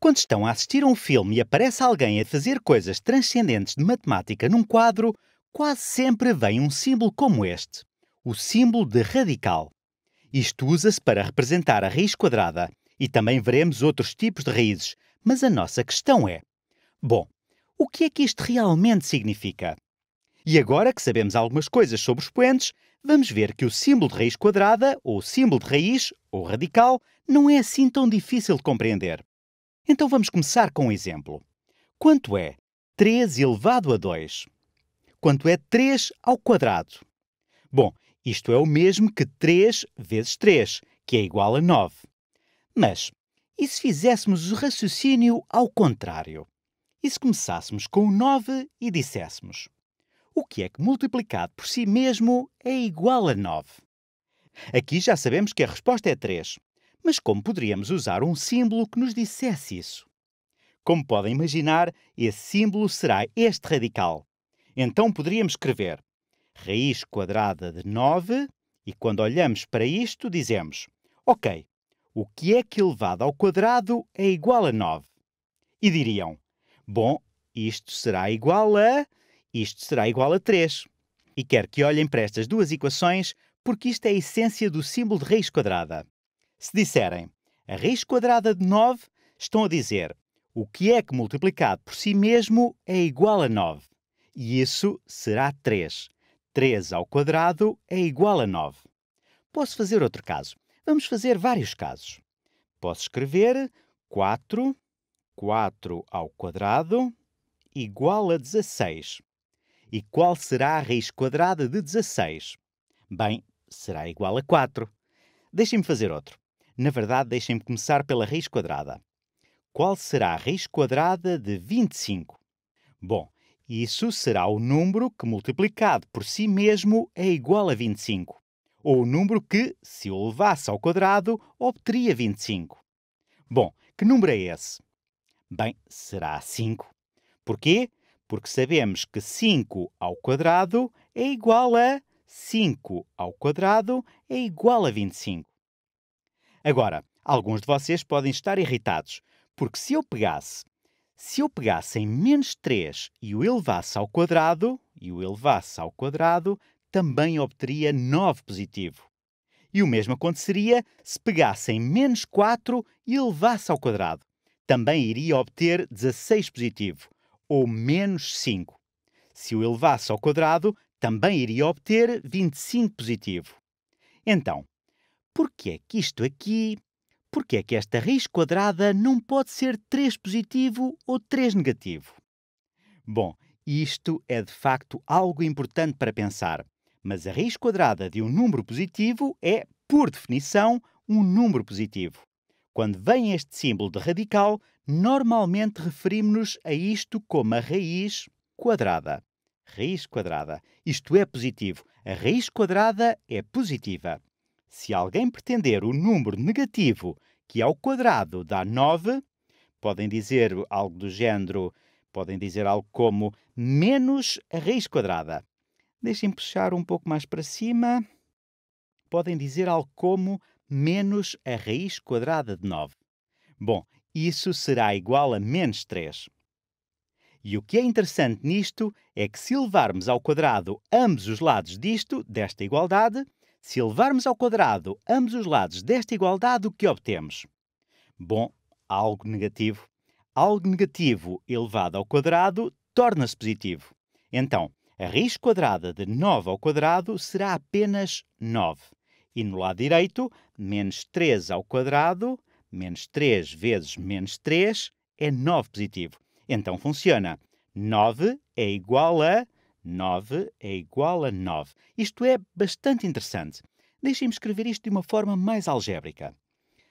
Quando estão a assistir a um filme e aparece alguém a fazer coisas transcendentes de matemática num quadro, quase sempre vem um símbolo como este, o símbolo de radical. Isto usa-se para representar a raiz quadrada e também veremos outros tipos de raízes, mas a nossa questão é: bom, o que é que isto realmente significa? E agora que sabemos algumas coisas sobre os poentes, vamos ver que o símbolo de raiz quadrada, ou símbolo de raiz, ou radical, não é assim tão difícil de compreender. Então vamos começar com um exemplo. Quanto é 3 elevado a 2? Quanto é 3 ao quadrado? Bom, isto é o mesmo que 3 vezes 3, que é igual a 9. Mas, e se fizéssemos o raciocínio ao contrário? E se começássemos com o 9 e disséssemos o que é que multiplicado por si mesmo é igual a 9? Aqui já sabemos que a resposta é 3, mas como poderíamos usar um símbolo que nos dissesse isso? Como podem imaginar, esse símbolo será este radical. Então poderíamos escrever raiz quadrada de 9 e quando olhamos para isto dizemos ok, o que é que elevado ao quadrado é igual a 9? E diriam, bom, isto será igual a isto será igual a 3. E quero que olhem para estas duas equações, porque isto é a essência do símbolo de raiz quadrada. Se disserem a raiz quadrada de 9, estão a dizer o que é que multiplicado por si mesmo é igual a 9. E isso será 3. 3 ao quadrado é igual a 9. Posso fazer outro caso. Vamos fazer vários casos. Posso escrever 4, 4 ao quadrado igual a 16. E qual será a raiz quadrada de 16? Bem, será igual a 4. Deixem-me fazer outro. Na verdade, deixem-me começar pela raiz quadrada. Qual será a raiz quadrada de 25? Bom, isso será o número que multiplicado por si mesmo é igual a 25. Ou o número que, se o levasse ao quadrado, obteria 25. Bom, que número é esse? Bem, será 5. Porquê? porque sabemos que 5 ao quadrado é igual a 5 ao quadrado é igual a 25. Agora, alguns de vocês podem estar irritados, porque se eu pegasse, se eu pegasse em menos 3 e o elevasse ao quadrado, e o elevasse ao quadrado, também obteria 9 positivo. E o mesmo aconteceria se pegasse em menos 4 e elevasse ao quadrado. Também iria obter 16 positivo ou menos 5. Se o elevasse ao quadrado, também iria obter 25 positivo. Então, por que é que isto aqui, por que é que esta raiz quadrada não pode ser 3 positivo ou 3 negativo? Bom, isto é de facto algo importante para pensar, mas a raiz quadrada de um número positivo é, por definição, um número positivo. Quando vem este símbolo de radical, normalmente referimos-nos a isto como a raiz quadrada. Raiz quadrada. Isto é positivo. A raiz quadrada é positiva. Se alguém pretender o número negativo que ao quadrado dá 9, podem dizer algo do género, podem dizer algo como menos a raiz quadrada. Deixem puxar um pouco mais para cima. Podem dizer algo como menos a raiz quadrada de 9. Bom, isso será igual a menos 3. E o que é interessante nisto é que se levarmos ao quadrado ambos os lados disto, desta igualdade, se levarmos ao quadrado ambos os lados desta igualdade, o que obtemos? Bom, algo negativo. Algo negativo elevado ao quadrado torna-se positivo. Então, a raiz quadrada de 9 ao quadrado será apenas 9. E no lado direito, menos 3 ao quadrado menos 3 vezes menos 3 é 9 positivo. Então funciona. 9 é igual a 9 é igual a 9. Isto é bastante interessante. Deixem-me escrever isto de uma forma mais algébrica.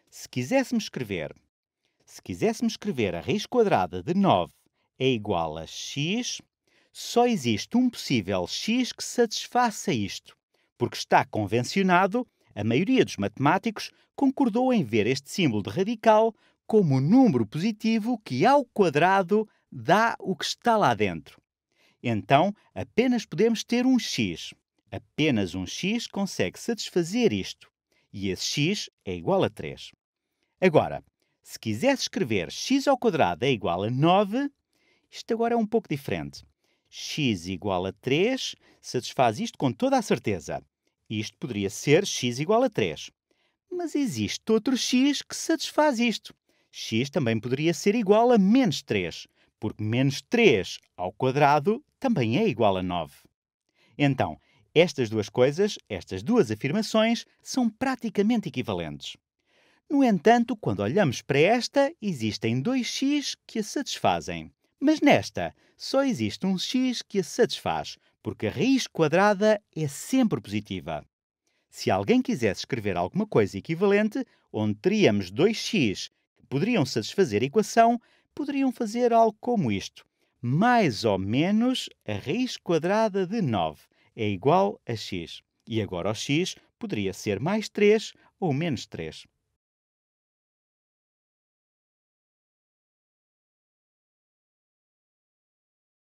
Se quiséssemos escrever, se quiséssemos escrever a raiz quadrada de 9 é igual a x, só existe um possível x que satisfaça isto, porque está convencionado a maioria dos matemáticos concordou em ver este símbolo de radical como um número positivo que, ao quadrado, dá o que está lá dentro. Então, apenas podemos ter um x. Apenas um x consegue satisfazer isto. E esse x é igual a 3. Agora, Se quisesse escrever x ao quadrado é igual a 9, isto agora é um pouco diferente. x igual a 3 satisfaz isto com toda a certeza. Isto poderia ser x igual a 3. Mas existe outro x que satisfaz isto. x também poderia ser igual a menos 3, porque menos 3 ao quadrado também é igual a 9. Então, estas duas coisas, estas duas afirmações, são praticamente equivalentes. No entanto, quando olhamos para esta, existem dois x que a satisfazem. Mas nesta, só existe um x que a satisfaz, porque a raiz quadrada é sempre positiva. Se alguém quisesse escrever alguma coisa equivalente, onde teríamos dois x que poderiam satisfazer a equação, poderiam fazer algo como isto. Mais ou menos a raiz quadrada de 9 é igual a x. E agora o x poderia ser mais 3 ou menos 3.